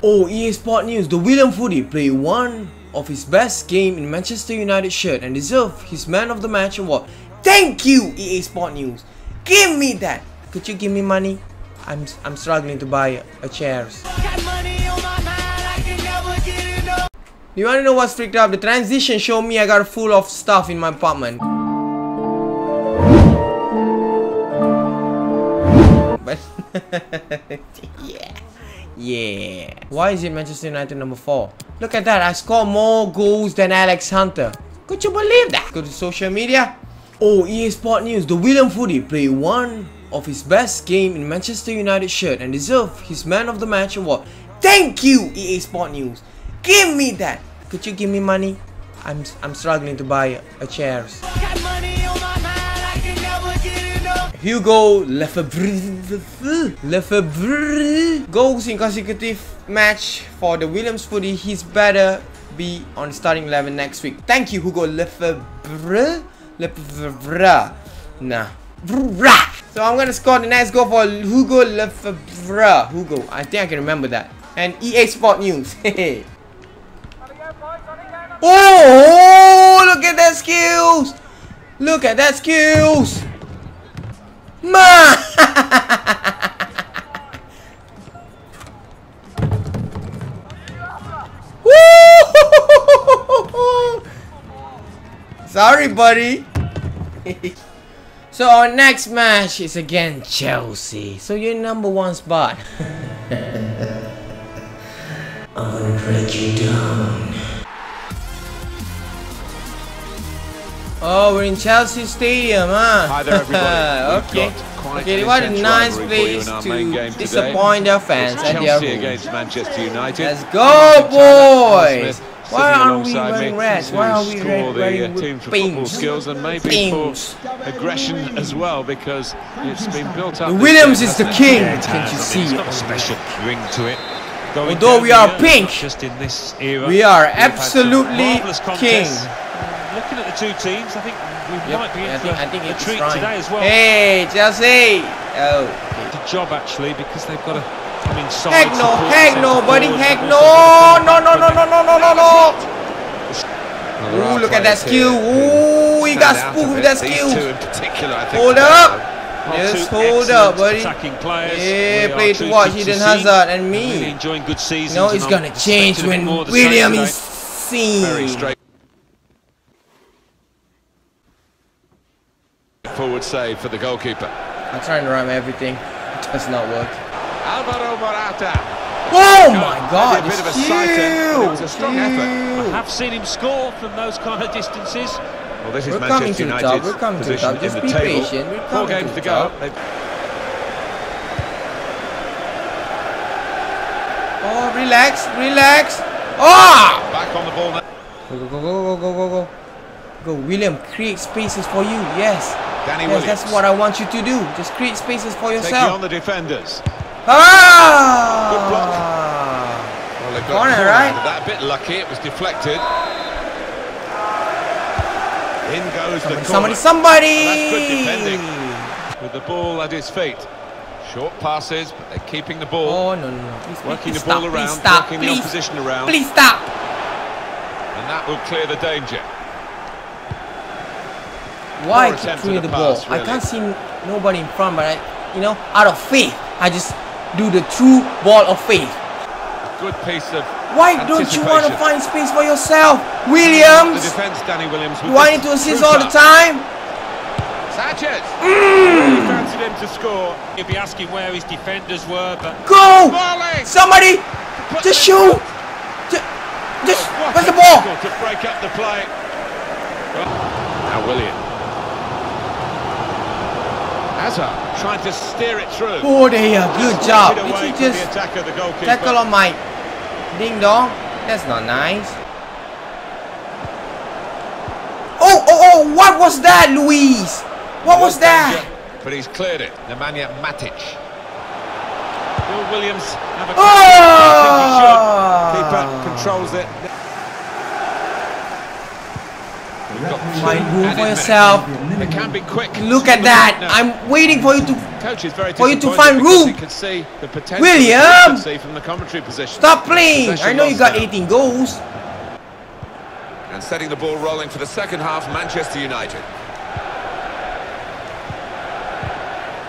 Oh, EA Sport News, the William Footy played one of his best game in Manchester United shirt and deserved his Man of the Match award. Thank you, EA Sport News. Give me that. Could you give me money? I'm I'm struggling to buy a chairs. You wanna know what's freaked out? The transition showed me I got full of stuff in my apartment. But yeah. Yeah. Why is it Manchester United number 4? Look at that, I scored more goals than Alex Hunter. Could you believe that? Go to social media. Oh, EA Sport News, the William Footy played one of his best game in Manchester United shirt and deserved his Man of the Match award. Thank you, EA Sport News. Give me that. Could you give me money? I'm I'm struggling to buy a chairs. Hugo Lefebvre Lefebvre goals in consecutive match for the Williams footy. He's better be on starting 11 next week. Thank you, Hugo Lefebvre. Lefebvre. Nah. So I'm gonna score the next goal for Hugo Lefebvre. Hugo, I think I can remember that. And EA Sport News. oh, look at that skills! Look at that skills! Ma! Sorry, buddy. so our next match is against Chelsea. So you're number one spot. I'll break you down. Oh, we're in Chelsea Stadium, huh? Hi there, everybody. okay. Okay, what a nice place to disappoint their fans and their Chelsea against Manchester United. Let's go, boys! Why are we wearing red? Why are we red, wearing the, uh, team for pinks? football skills and maybe Pinks. for aggression as well because it's been built up. The Williams is the king. Yeah, Can't you see It's it? got a special ring to it. Going Although we are pink, just in this era, We are we've had some absolutely king. Contests. Looking at the two teams, I think we Yep, might be in I for think, I think a treat fine. today as well. Hey, Chelsea! Oh, It's a job actually because they've got to come inside. heck no, heck no, buddy, heck no, no, no, no, no, no, no, no, no. Well, Ooh, look at that players skill. who Ooh, he got out spooked with that These skill. two in particular, I think, Hold up. out. Well, Just hold up, buddy. Yeah, We play to truly watch good Eden Hazard and me. Really enjoying good seasons. You know, it's gonna change expecting a bit when more of the same William is seen. Very straight. Forward save for the goalkeeper. I'm trying to rhyme everything. It does not work. Alvaro Morata. Oh my god, a bit it's of a sight in, it was a huge, strong effort. I have seen him score from those kind of distances. Well, this is We're coming Manchester to the United's top, we're coming to the position top. Just in be the table. patient, we're Four coming games to to the go. top. They've- Oh, relax, relax. Oh! Back on the ball now. Go, go, go, go, go, go, go. Go, William, create spaces for you. Yes. Danny Yes, Williams. that's what I want you to do. Just create spaces for Taking yourself. on the defenders. Ah! Good block. Well, they've got Corner, right? that. A bit lucky. It was deflected. In goes the corner. somebody! Well, that's good defending. With the ball at his feet. Short passes, but they're keeping the ball. Oh, no, no, no. Please, Working please the ball stop, around, please stop, working the opposition around. Please stop. And that will clear the danger. Why keep at the the ball? pass, I can't see nobody in front, but I, you know, out of faith, I just do the true ball of faith. Good piece of Why don't you want to find space for yourself, Williams? the Williams? defence, Danny Williams. Do I need to assist all the time? Sanchez. Mm. Really fancied him to score. He'll be asking where his defenders were, but Go! Volley. Somebody, Put just shoot. Just, just, where's the ball? To break up the play. Now William. Hazard trying to steer it through. Oh, there you go. Good Just job. knocked it away Did you just the attacker, the goalkeeper. tackle on my ding dong? That's not nice. Oh, oh, oh, what was that, Luis? What was that? danger, But he's cleared it. Nemanja Matic. Will Williams have a Oh! I think he should. Keeper controls it. We've got two Find room for yourself. They can be quick. Look at that. break now. I'm waiting for you to Coach is very For you to find room. He could see the potential William! that see from the commentary position. Stop playing! Possession I know you lost got now. 18 goals. And setting the ball rolling for the second half, Manchester United.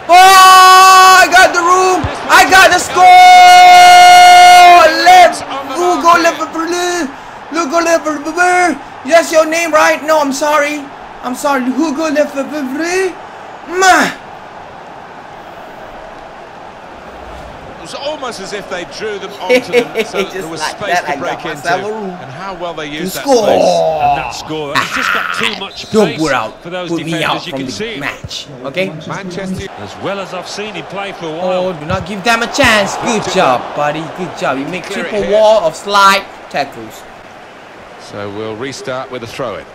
Oh, I got the room. I got the score. Let's Hugo Liverpool. Hugo Liverpool. That's your name, right? No, I'm sorry. I'm sorry, Hugo Liverpool. Ma. It was almost as if they drew them onto them so that there was like space that, to got break into. myself. And how well they To used that score. space. And that score, it's just got too much Don't pace put out. for those Put me out. You from can the see match. Okay. Manchester As well as I've seen him play for a while. Oh, while. do not give them a chance. Good job, buddy. Good job. You make triple wall of slide tackles. So we'll restart with a throw-in.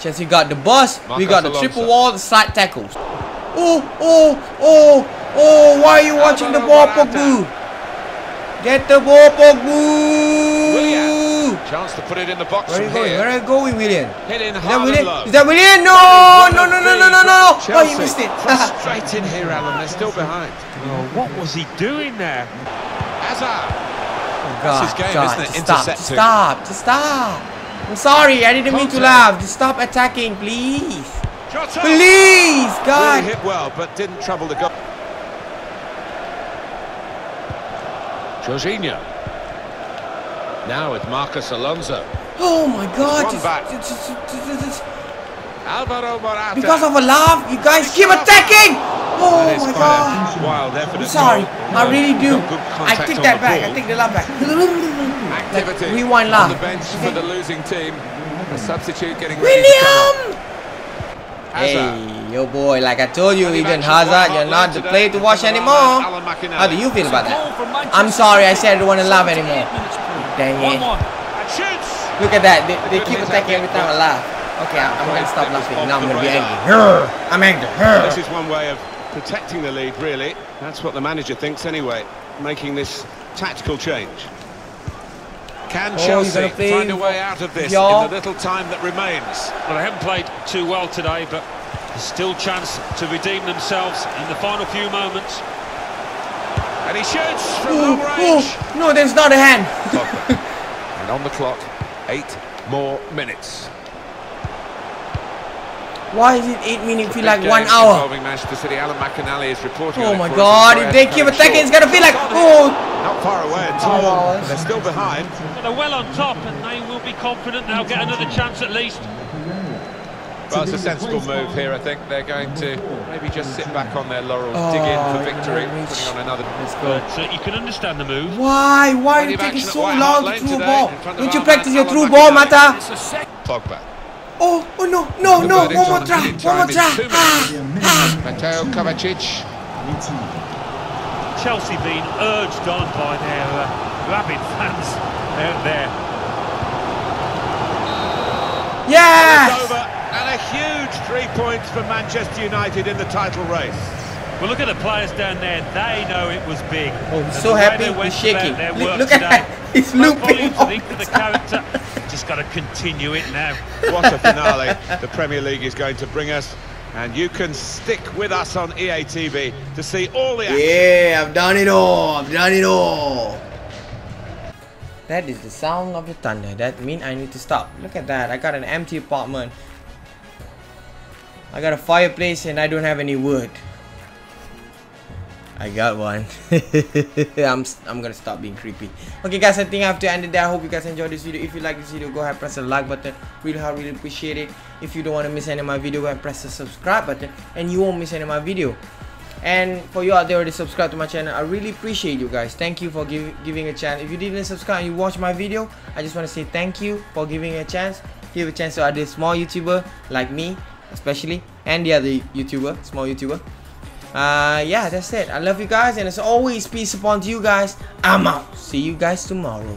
Chelsea got the bus. we got the Alonso. triple wall, the side tackles. Oh, oh, oh, oh, why are you watching the ball, Alvaro Pogbu? Get the ball, Pogbu! Chance to put it in the box Where are you from going? here. Where are you going, William? Hit in Is that William? low. Is that William? No, no, no, no, no, no, no, no. Oh, Chelsea you missed it. frustrated here, Alan. They're still behind. Oh, what was he doing there? Hazard. Oh, God, his game, God, isn't it? just stop, just stop, just stop. I'm sorry, I didn't mean to laugh. Just stop attacking, please. Please, Really God. hit well, but didn't trouble the goal. Jorginho. Now with Marcos Alonso. Oh my God. just- just- just- Alvaro Morata. Because of a laugh, you guys keep attacking. Oh That is my quite God. a wild effort. I'm sorry. goal, I really do. I take that the back. I take the laugh back. Activity Like, rewind on laugh. the bench for the losing team. The substitute getting ready to come. William! Hey, yo boy, like I told you, Plenty of Eden action for Hazard, you're not the player to watch anymore. How do you feel about that? I'm sorry, I said I don't want to laugh anymore. Dang it. Look at that, they, they keep attacking every time I laugh. Okay, I'm, I'm gonna stop laughing. Now I'm gonna be angry. I'm angry. This is one way of protecting the lead, really. That's what the manager thinks anyway, making this tactical change. Can Oh, Chelsea find a way out of this y'all? in the little time that remains? Well, they haven't played too well today, but there's still chance to redeem themselves in the final few moments. And he shoots from Oh, long range. oh, no, there's not a hand. And on the clock, eight more minutes. Why is it eight minutes feel Big like one hour? Manchester City. Alan McInally is reporting. Oh my god, if they had to keep attacking, it's gonna feel like, oh, Not far away at Oh. all. They're still behind. But they're well on top, and they will be confident they'll get another chance at least. Well, it's a sensible move here. I think they're going to maybe just sit back on their laurels, dig in Oh, for victory, reach. putting on another. let's go. But uh, you can understand the move. Why? Why are you taking so long to Lane throw a ball? in front of Don't you practice your Alan through ball, McInally. Mata? Pogba. Oh, oh no, no, no, Converted one more on try, one more try. two Ah, Mateo Kovacic. Chelsea being urged on by their uh, rabid fans out there. Yes! It's over. And a huge three points for Manchester United in the title race. Well, look at the players down there. They know it was big. Oh, And he's so happy, they he's shaking. their Look, work look at today that, he's looping all the the character. Just got to continue it now. What a finale the Premier League is going to bring us. And you can stick with us on EA TV to see all the action. Yeah, I've done it all. I've done it all. That is the sound of the thunder. That means I need to stop. Look at that. I got an empty apartment. I got a fireplace and I don't have any wood. I got one. I'm, I'm gonna stop being creepy. Okay guys, I think I have to end it there. I hope you guys enjoyed this video. If you like this video, go ahead press the like button. Really hard, really appreciate it. If you don't want to miss any of my video, go ahead press the subscribe button and you won't miss any of my video. And for you out there already subscribed to my channel, I really appreciate you guys. Thank you for give, giving a chance. If you didn't subscribe and you watch my video, I just want to say thank you for giving a chance. Give a chance to other small YouTuber like me, especially, and the other YouTuber, small YouTuber. Uh, yeah, that's it. I love you guys, and as always, peace upon you guys. I'm out. See you guys tomorrow.